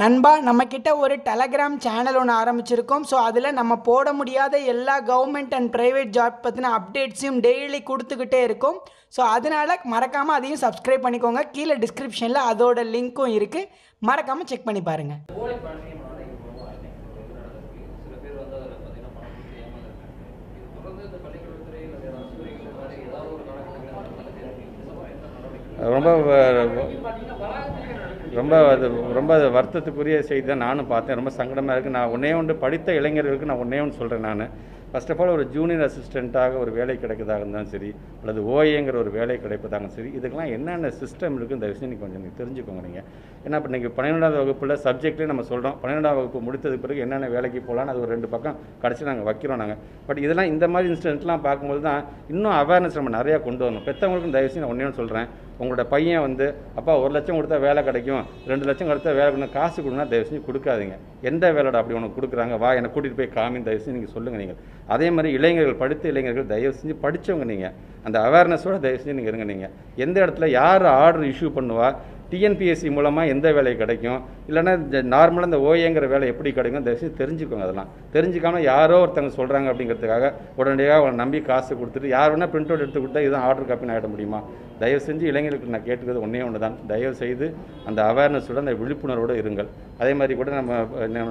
நண்பா நம்மக்கிட்ட ஒரு டெலகிராம் சேனல் ஒன்று ஆரம்பிச்சிருக்கோம். ஸோ அதில் நம்ம போட முடியாத எல்லா கவர்மெண்ட் அண்ட் ப்ரைவேட் ஜாப் பற்றின அப்டேட்ஸையும் டெய்லி கொடுத்துக்கிட்டே இருக்கும். ஸோ அதனால் மறக்காமல் அதையும் சப்ஸ்கிரைப் பண்ணிக்கோங்க. கீழே டிஸ்கிரிப்ஷனில் அதோட லிங்க்கும் இருக்குது மறக்காமல் செக் பண்ணி பாருங்கள் வேறு ரொம்ப ரொம்ப அது ரொம்ப வருத்தத்துக்குரிய செய்தி தான் நானும் பார்த்தேன். ரொம்ப சங்கடமாக இருக்குது நான் ஒன்றே ஒன்று படித்த இளைஞர்களுக்கு நான் ஒன்றே ஒன்று சொல்கிறேன் நான். ஃபஸ்ட் ஆஃப் ஆல் ஒரு ஜூனியர் அசிஸ்டண்ட்டாக ஒரு வேலை கிடைக்கிறதாக இருந்தாலும் சரி அல்லது ஓஏங்கிற ஒரு வேலை கிடைப்பதாக சரி இதுக்கெல்லாம் என்னென்ன சிஸ்டம் இருக்குது இந்த விஷயம் நீங்கள் கொஞ்சம் நீங்கள் தெரிஞ்சுக்கோங்க நீங்கள் ஏன்னா இப்போ நீங்கள் பன்னிரெண்டாவது வகுப்பில் சப்ஜெக்ட்லேயே நம்ம சொல்கிறோம் பன்னிரெண்டாவது வகுப்பு முடித்ததுக்கு பிறகு என்னென்ன வேலைக்கு போகலான்னு அது ஒரு ரெண்டு பக்கம் கடைசி நாங்கள் வைக்கிறோம் நாங்கள் பட் இதெல்லாம் இந்த மாதிரி இன்சிடென்ட்லாம் பார்க்கும்போது தான் இன்னும் அவேர்னஸ் நம்ம நிறையா கொண்டு வரணும். பெற்றவங்களுக்கும் தயவுசெய்து நான் ஒன்றே சொல்கிறேன் உங்களோட பையன் வந்து அப்பா ஒரு லட்சம் கொடுத்தா வேலை கிடைக்கும். ரெண்டு லட்சம் கொடுத்தா வேலை கொடுங்க காசு கொடுங்கன்னா தயவு செஞ்சு கொடுக்காதீங்க. எந்த வேலையோட அப்படி உனக்கு கொடுக்குறாங்க? வா என்னை கூட்டிகிட்டு போய் காமின்னு தயவு செஞ்சு நீங்கள் சொல்லுங்கள் நீங்கள் அதே மாதிரி இளைஞர்கள் படித்த இளைஞர்கள் தயவு செஞ்சு படித்தவங்க நீங்கள் அந்த அவேர்னஸோட தயவு செஞ்சு நீங்கள் இருங்க நீங்கள் எந்த இடத்துல யார் ஆர்டர் இஷ்யூ பண்ணுவா? டிஎன்பிஎஸ்சி மூலமாக எந்த வேலை கிடைக்கும்? இல்லைன்னா நார்மலாக இந்த ஓஏங்கிற வேலை எப்படி கிடைக்கும்? தயவுசெய்து தெரிஞ்சுக்கோங்க அதெல்லாம். தெரிஞ்சுக்காமல் யாரோ ஒருத்தவங்க சொல்கிறாங்க அப்படிங்கிறதுக்காக உடனடியாக அவங்களை நம்பி காசு கொடுத்துட்டு யார் வேணால் பிரிண்ட் அவுட் எடுத்து கொடுத்தா இதுதான் ஆர்டர் காப்பின்னு ஆகிட முடியுமா? தயவு செஞ்சு இளைஞர்களுக்கு நான் கேட்டுக்கிறது ஒன்றே ஒன்று தான் தயவு செய்து அந்த அவேர்னஸோட அந்த விழிப்புணர்வோடு இருங்கள். அதே மாதிரி கூட நம்ம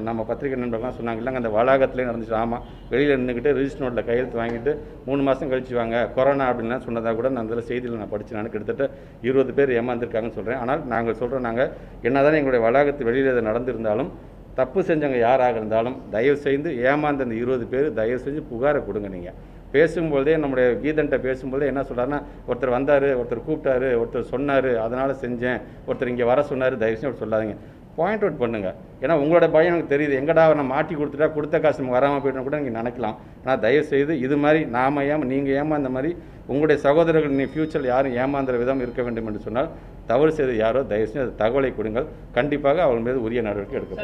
நம்ம- பத்திரிகை நண்பர்கள்லாம் சொன்னாங்க இல்லைங்க அந்த வளாகத்திலே நடந்துச்சு ஆமாம் வெளியில் நின்றுக்கிட்டு ரிஜிஸ்டர் நோட்டில் கையெழுத்து வாங்கிட்டு மூணு மாதம் கழிச்சு வாங்க கொரோனா அப்படின்லாம் சொன்னதாக கூட நான் அதில் செய்தியில் நான் படிச்சு நான் கிட்டத்தட்ட இருபது பேர் ஏமாந்துருக்காங்கன்னு சொல்கிறேன் ஆனால் நாங்கள் சொல்கிறோம் நாங்கள் என்னதான் எங்களுடைய வளாகத்து வெளியில் இது நடந்திருந்தாலும் தப்பு செஞ்சவங்க யாராக இருந்தாலும் தயவு செய்து ஏமாந்த அந்த இருபது பேர் தயவு செஞ்சு புகாரை கொடுங்க நீங்கள் பேசும்போதே நம்முடைய கீதன்ட்ட பேசும்போதே என்ன சொல்கிறாருன்னா ஒருத்தர் வந்தார் ஒருத்தர் கூப்பிட்டாரு ஒருத்தர் சொன்னார் அதனால் செஞ்சேன் ஒருத்தர் இங்கே வர சொன்னார் தயவு செஞ்சு அப்படி சொல்லாதீங்க. பாயிண்ட் அவுட் பண்ணுங்கள் ஏன்னா உங்களோட பயம் எனக்கு தெரியுது. எங்கடா நான் மாட்டி கொடுத்துட்டா கொடுத்த காசு நம்ம வராமல் போயிட்டோம் கூட நீங்கள் நினைக்கலாம். ஆனால் தயவுசெய்து இது மாதிரி நாம ஏமா நீங்கள் ஏமாந்த மாதிரி உங்களுடைய சகோதரர்கள் நீ ஃப்யூச்சரில் யாரும் ஏமாந்துற விதம் இருக்க வேண்டும் என்று சொன்னால் தவறு செய்து யாரோ தயவு செஞ்சு தகவலை கொடுங்கள். கண்டிப்பாக அவள் மீது உரிய நடவடிக்கை எடுக்கப்படும்.